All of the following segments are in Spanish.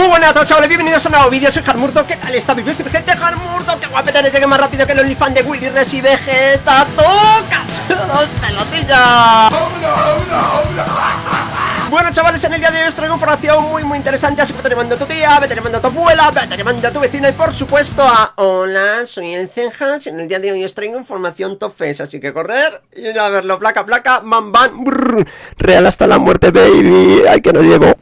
Muy buenas a todos chavales, bienvenidos a un nuevo vídeo, soy Harmurdo, ¿qué tal está mi gente? Harmurdo, que guapetón llegue más rápido que el OnlyFans de Willy Resi Vegeta ¡Toca! ¡Dos pelotillas! Bueno chavales, en el día de hoy os traigo información muy muy interesante Así que te mando a tu tía, vete mando a tu abuela, vete mando a tu vecina y por supuesto a... Hola, soy el Cenjas En el día de hoy os traigo información tofes Así que correr y a verlo, placa, placa, bam, brrr. Real hasta la muerte, baby Ay, que no llego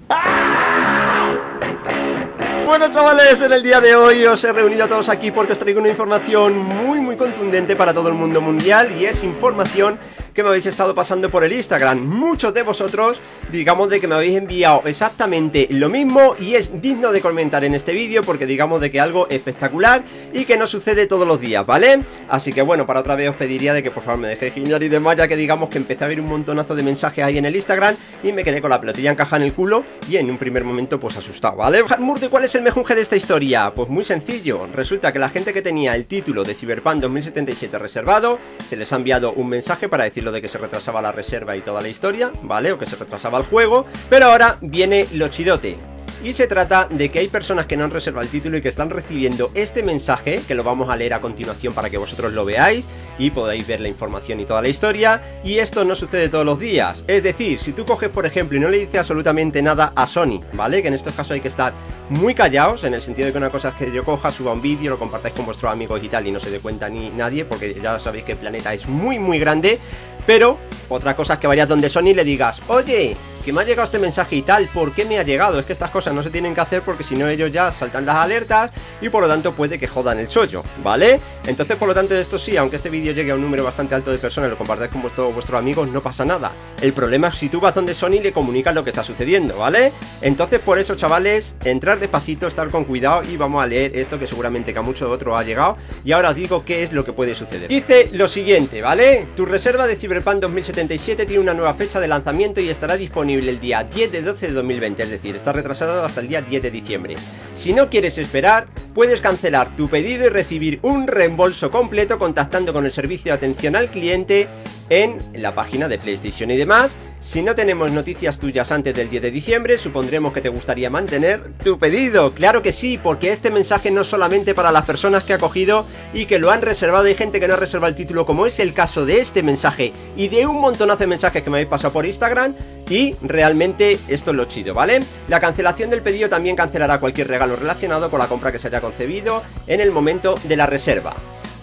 bueno chavales, en el día de hoy os he reunido a todos aquí porque os traigo una información muy muy contundente para todo el mundo mundial y es información que me habéis estado pasando por el Instagram. Muchos de vosotros, digamos de que me habéis enviado exactamente lo mismo y es digno de comentar en este vídeo porque digamos de que algo espectacular y que no sucede todos los días, ¿vale? Así que bueno, para otra vez os pediría de que por favor me dejéis girar y demás ya que digamos que empecé a ver un montonazo de mensajes ahí en el Instagram y me quedé con la pelotilla encajada en el culo y en un primer momento pues asustado, ¿vale? Murti, ¿cuál es el mejunje de esta historia? Pues muy sencillo, resulta que la gente que tenía el título de Cyberpunk 2077 reservado se les ha enviado un mensaje para decirlo de que se retrasaba la reserva y toda la historia, ¿vale? O que se retrasaba el juego, pero ahora viene lo chidote. Y se trata de que hay personas que no han reservado el título y que están recibiendo este mensaje, que lo vamos a leer a continuación para que vosotros lo veáis y podáis ver la información y toda la historia. Y esto no sucede todos los días. Es decir, si tú coges, por ejemplo, y no le dices absolutamente nada a Sony, ¿vale? Que en estos casos hay que estar muy callados, en el sentido de que una cosa es que yo coja, suba un vídeo, lo compartáis con vuestros amigos y tal, y no se dé cuenta ni nadie, porque ya sabéis que el planeta es muy, muy grande. Pero otra cosa es que vayas donde Sony le digas, oye, que me ha llegado este mensaje y tal, ¿por qué me ha llegado? Es que estas cosas no se tienen que hacer porque si no ellos ya saltan las alertas y por lo tanto puede que jodan el chollo, ¿vale? Entonces por lo tanto esto sí, aunque este vídeo llegue a un número bastante alto de personas lo compartáis con vuestros, vuestros amigos, no pasa nada. El problema es si tú vas donde Sony y le comunicas lo que está sucediendo, ¿vale? Entonces por eso chavales, entrar despacito, estar con cuidado y vamos a leer esto que seguramente que a muchos otros ha llegado y ahora os digo qué es lo que puede suceder. Dice lo siguiente, ¿vale? Tu reserva de Cyberpunk 2077 tiene una nueva fecha de lanzamiento y estará disponible el día 10 de 12 de 2020, es decir, está retrasado hasta el día 10 de diciembre. Si no quieres esperar, puedes cancelar tu pedido y recibir un reembolso completo contactando con el servicio de atención al cliente en la página de PlayStation y demás. Si no tenemos noticias tuyas antes del 10 de diciembre, supondremos que te gustaría mantener tu pedido. Claro que sí, porque este mensaje no es solamente para las personas que ha cogido y que lo han reservado. Hay gente que no ha reservado el título, como es el caso de este mensaje y de un montonazo de mensajes que me habéis pasado por Instagram. Y realmente esto es lo chido, ¿vale? La cancelación del pedido también cancelará cualquier regalo relacionado con la compra que se haya concebido en el momento de la reserva.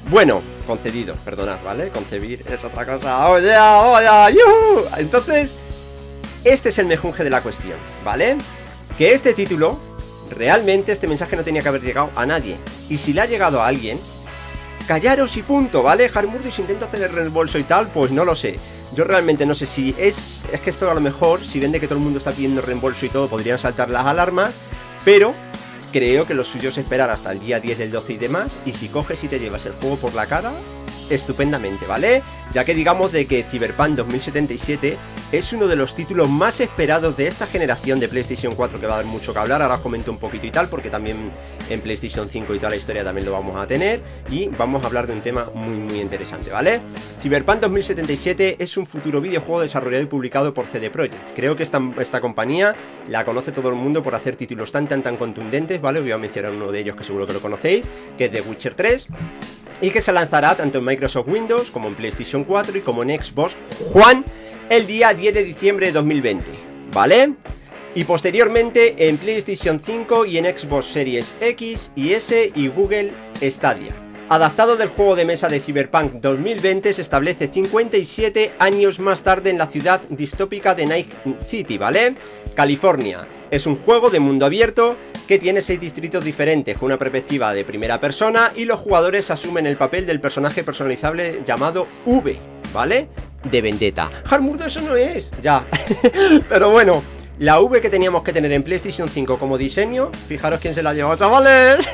Bueno, concedido, perdonad, ¿vale? Concebir es otra cosa. ¡Oye, oye, Entonces, este es el mejunje de la cuestión, ¿vale? Que este título, realmente este mensaje no tenía que haber llegado a nadie. Y si le ha llegado a alguien, callaros y punto, ¿vale? si intenta hacer el reembolso y tal, pues no lo sé. Yo realmente no sé si es... Es que esto a lo mejor, si ven de que todo el mundo está pidiendo reembolso y todo, podrían saltar las alarmas. Pero creo que lo suyo es esperar hasta el día 10 del 12 y demás, y si coges y te llevas el juego por la cara, estupendamente, ¿vale? Ya que digamos de que Cyberpunk 2077 es uno de los títulos más esperados de esta generación de PlayStation 4 que va a dar mucho que hablar, ahora os comento un poquito y tal, porque también en PlayStation 5 y toda la historia también lo vamos a tener, y vamos a hablar de un tema muy muy interesante, ¿vale? Cyberpunk 2077 es un futuro videojuego desarrollado y publicado por CD Projekt, creo que esta, compañía la conoce todo el mundo por hacer títulos tan tan tan contundentes, ¿vale? Voy a mencionar uno de ellos que seguro que lo conocéis, que es The Witcher 3, y que se lanzará tanto en Microsoft Windows como en PlayStation 4 y como en Xbox One el día 10 de diciembre de 2020, ¿vale? Y posteriormente en PlayStation 5 y en Xbox Series X y S y Google Stadia. Adaptado del juego de mesa de Cyberpunk 2020 se establece 57 años más tarde en la ciudad distópica de Night City, ¿vale? California. Es un juego de mundo abierto que tiene 6 distritos diferentes con una perspectiva de primera persona y los jugadores asumen el papel del personaje personalizable llamado V, ¿vale? De Vendetta. Harmurdo eso no es, ya. Pero bueno, la V que teníamos que tener en PlayStation 5 como diseño, fijaros quién se la llevó, chavales.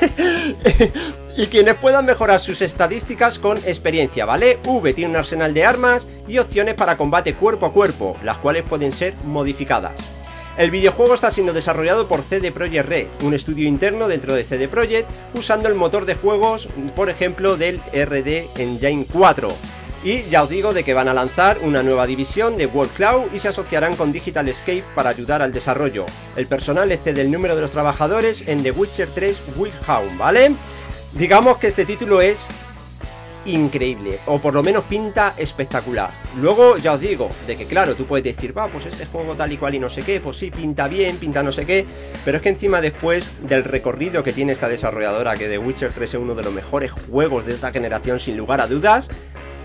y quienes puedan mejorar sus estadísticas con experiencia, ¿vale? V tiene un arsenal de armas y opciones para combate cuerpo a cuerpo, las cuales pueden ser modificadas. El videojuego está siendo desarrollado por CD Projekt Red, un estudio interno dentro de CD Projekt, usando el motor de juegos, por ejemplo, del RD Engine 4. Y ya os digo de que van a lanzar una nueva división de World Cloud y se asociarán con Digital Escape para ayudar al desarrollo. El personal excede el número de los trabajadores en The Witcher 3 Wild Hound, ¿vale? Digamos que este título es increíble, o por lo menos pinta espectacular. Luego ya os digo, de que claro, tú puedes decir, va, pues este juego tal y cual y no sé qué, pues sí, pinta bien, pinta no sé qué, pero es que encima después del recorrido que tiene esta desarrolladora, que The Witcher 3 es uno de los mejores juegos de esta generación sin lugar a dudas,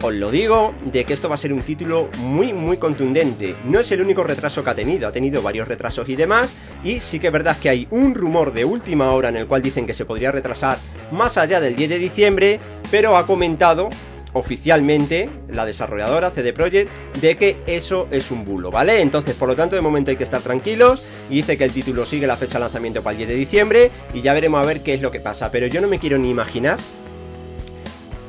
os lo digo, de que esto va a ser un título muy muy contundente. No es el único retraso que ha tenido, ha tenido varios retrasos y demás, y sí que es verdad que hay un rumor de última hora en el cual dicen que se podría retrasar más allá del 10 de diciembre, pero ha comentado oficialmente la desarrolladora CD Projekt de que eso es un bulo, ¿vale? Entonces, por lo tanto, de momento hay que estar tranquilos y dice que el título sigue la fecha de lanzamiento para el 10 de diciembre y ya veremos a ver qué es lo que pasa, pero yo no me quiero ni imaginar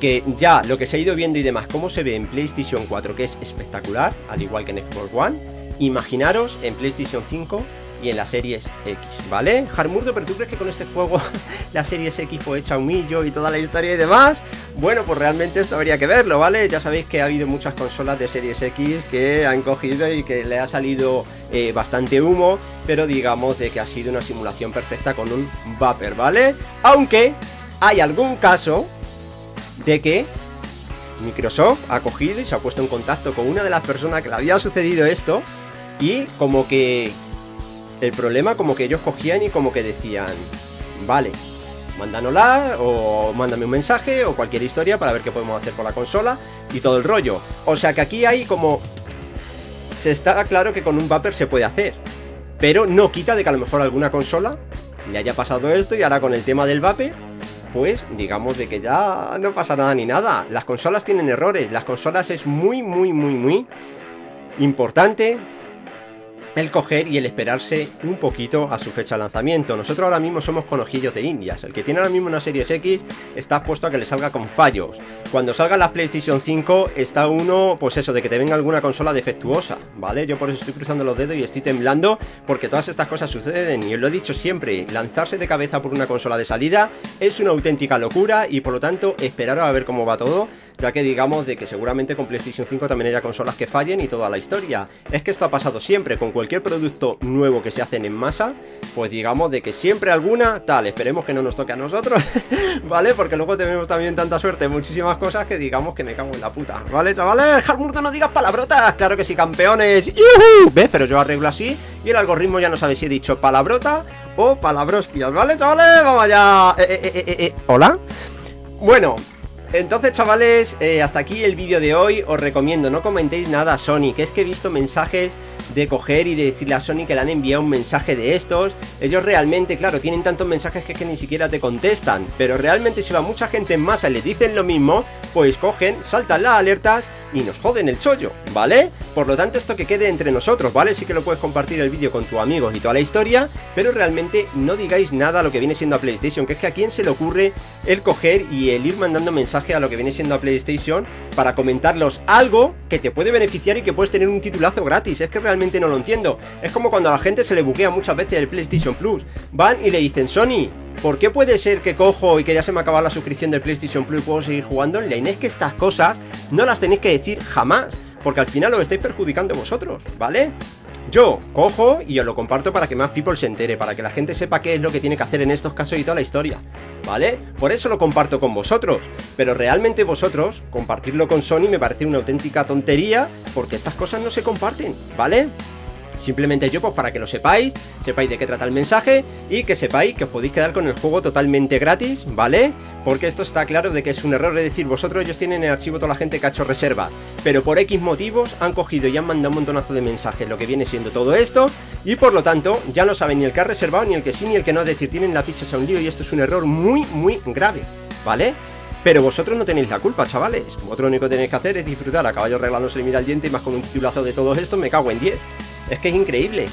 que ya lo que se ha ido viendo y demás, cómo se ve en PlayStation 4, que es espectacular, al igual que en Xbox One, imaginaros en PlayStation 5 y en la Series X, ¿vale? Harmurdo, pero tú crees que con este juego la Series X fue hecha un millo y toda la historia y demás? Bueno, pues realmente esto habría que verlo, ¿vale? Ya sabéis que ha habido muchas consolas de Series X que han cogido y que le ha salido eh, bastante humo, pero digamos de que ha sido una simulación perfecta con un Vapor, ¿vale? Aunque hay algún caso de que Microsoft ha cogido y se ha puesto en contacto con una de las personas que le había sucedido esto y como que el problema como que ellos cogían y como que decían, vale, mándanosla o mándame un mensaje o cualquier historia para ver qué podemos hacer por la consola y todo el rollo. O sea que aquí hay como... Se está claro que con un Vapor se puede hacer, pero no quita de que a lo mejor alguna consola le haya pasado esto y ahora con el tema del Vapor pues digamos de que ya no pasa nada ni nada. Las consolas tienen errores, las consolas es muy, muy, muy, muy importante el coger y el esperarse un poquito a su fecha de lanzamiento. Nosotros ahora mismo somos conojillos de indias. El que tiene ahora mismo una Series X está puesto a que le salga con fallos. Cuando salga la PlayStation 5 está uno, pues eso, de que te venga alguna consola defectuosa, ¿vale? Yo por eso estoy cruzando los dedos y estoy temblando porque todas estas cosas suceden y os lo he dicho siempre, lanzarse de cabeza por una consola de salida es una auténtica locura y por lo tanto esperar a ver cómo va todo ya que digamos de que seguramente con PlayStation 5 también haya consolas que fallen y toda la historia. Es que esto ha pasado siempre, con cualquier producto nuevo que se hacen en masa, pues digamos de que siempre alguna, tal, esperemos que no nos toque a nosotros, ¿vale? Porque luego tenemos también tanta suerte muchísimas cosas que digamos que me cago en la puta, ¿vale, chavales? Hardmurdo, no digas palabrotas, claro que sí, campeones, ¡Yuhu! ¿ves? Pero yo arreglo así y el algoritmo ya no sabe si he dicho palabrota o palabrostias, ¿vale, chavales? Vamos allá, eh, eh, eh. ¿hola? Bueno, entonces chavales, eh, hasta aquí el vídeo de hoy. Os recomiendo, no comentéis nada a Sony Que es que he visto mensajes de coger y de decirle a Sony que le han enviado un mensaje de estos Ellos realmente, claro, tienen tantos mensajes que, que ni siquiera te contestan Pero realmente si va mucha gente en masa y les dicen lo mismo Pues cogen, saltan las alertas y nos joden el chollo, ¿vale? Por lo tanto esto que quede entre nosotros, ¿vale? Sí que lo puedes compartir el vídeo con tus amigos y toda la historia Pero realmente no digáis nada a lo que viene siendo a PlayStation Que es que a quién se le ocurre el coger y el ir mandando mensaje a lo que viene siendo a PlayStation Para comentarlos algo que te puede beneficiar y que puedes tener un titulazo gratis Es que realmente no lo entiendo Es como cuando a la gente se le buquea muchas veces el PlayStation Plus Van y le dicen, Sony, ¿Por qué puede ser que cojo y que ya se me acaba la suscripción del PlayStation Plus y puedo seguir jugando online? Es que estas cosas no las tenéis que decir jamás, porque al final lo estáis perjudicando vosotros, ¿vale? Yo cojo y os lo comparto para que más people se entere, para que la gente sepa qué es lo que tiene que hacer en estos casos y toda la historia, ¿vale? Por eso lo comparto con vosotros, pero realmente vosotros, compartirlo con Sony me parece una auténtica tontería, porque estas cosas no se comparten, ¿vale? Simplemente yo, pues para que lo sepáis, sepáis de qué trata el mensaje y que sepáis que os podéis quedar con el juego totalmente gratis, ¿vale? Porque esto está claro de que es un error de decir, vosotros ellos tienen en archivo toda la gente que ha hecho reserva, pero por X motivos han cogido y han mandado un montonazo de mensajes, lo que viene siendo todo esto, y por lo tanto ya no saben ni el que ha reservado, ni el que sí, ni el que no, es decir, tienen la picha a un lío y esto es un error muy, muy grave, ¿vale? Pero vosotros no tenéis la culpa, chavales. Vosotros lo único que tenéis que hacer es disfrutar a caballo reglano se le mira el diente y más con un titulazo de todo esto, me cago en 10. Es que es increíble.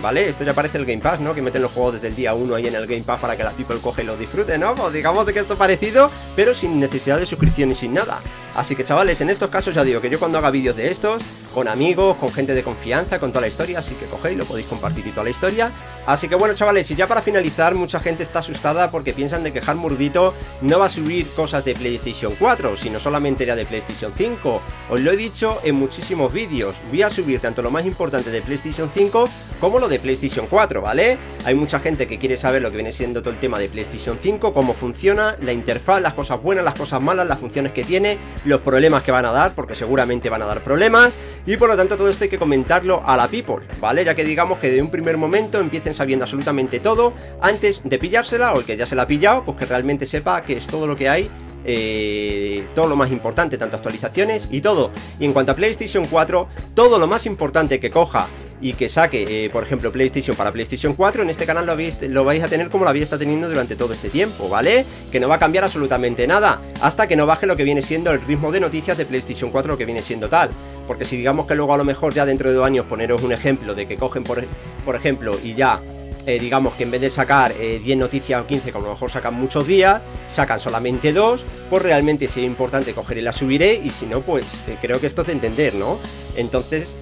¿Vale? Esto ya parece el Game Pass, ¿no? Que meten los juegos desde el día 1 ahí en el Game Pass para que la people coge y los disfrute, ¿no? Pues digamos de que esto es parecido, pero sin necesidad de suscripción y sin nada. Así que chavales, en estos casos ya digo que yo cuando haga vídeos de estos, con amigos, con gente de confianza, con toda la historia, así que cogéis, lo podéis compartir y toda la historia. Así que bueno, chavales, y ya para finalizar, mucha gente está asustada porque piensan de que Harmurdito no va a subir cosas de PlayStation 4, sino solamente ya de PlayStation 5. Os lo he dicho en muchísimos vídeos, voy a subir tanto lo más importante de PlayStation 5 como lo de PlayStation 4, ¿vale? Hay mucha gente que quiere saber lo que viene siendo todo el tema de PlayStation 5, cómo funciona, la interfaz, las cosas buenas, las cosas malas, las funciones que tiene, los problemas que van a dar, porque seguramente van a dar problemas, y por lo tanto todo esto hay que comentarlo a la people, ¿vale? Ya que digamos que de un primer momento empiecen sabiendo absolutamente todo antes de pillársela, o el que ya se la ha pillado, pues que realmente sepa que es todo lo que hay eh, todo lo más importante, tanto actualizaciones y todo. Y en cuanto a PlayStation 4, todo lo más importante que coja y que saque, eh, por ejemplo, PlayStation para PlayStation 4, en este canal lo, lo vais a tener como lo habéis estado teniendo durante todo este tiempo, ¿vale? Que no va a cambiar absolutamente nada, hasta que no baje lo que viene siendo el ritmo de noticias de PlayStation 4, lo que viene siendo tal. Porque si digamos que luego a lo mejor ya dentro de dos años poneros un ejemplo de que cogen, por, por ejemplo, y ya eh, digamos que en vez de sacar 10 eh, noticias o 15, como a lo mejor sacan muchos días, sacan solamente dos, pues realmente si es importante cogeré y la subiré, y si no, pues creo que esto es de entender, ¿no? Entonces,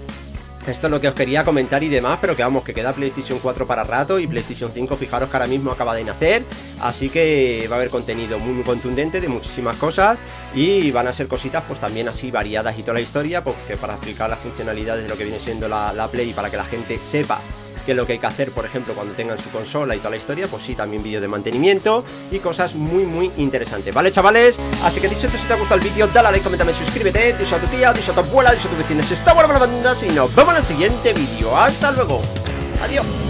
esto es lo que os quería comentar y demás, pero que vamos, que queda PlayStation 4 para rato y PlayStation 5, fijaros que ahora mismo acaba de nacer, así que va a haber contenido muy, contundente de muchísimas cosas y van a ser cositas pues también así variadas y toda la historia, porque para explicar las funcionalidades de lo que viene siendo la, la Play y para que la gente sepa qué es lo que hay que hacer, por ejemplo, cuando tengan su consola y toda la historia, pues sí, también vídeo de mantenimiento y cosas muy, muy interesantes, ¿vale, chavales? Así que dicho esto, si te ha gustado el vídeo, dale a like, coméntame, suscríbete, dice a tu tía, dice a tu abuela, dice a tu vecino, si está buena para la banda, y nos vemos en el siguiente vídeo. ¡Hasta luego! ¡Adiós!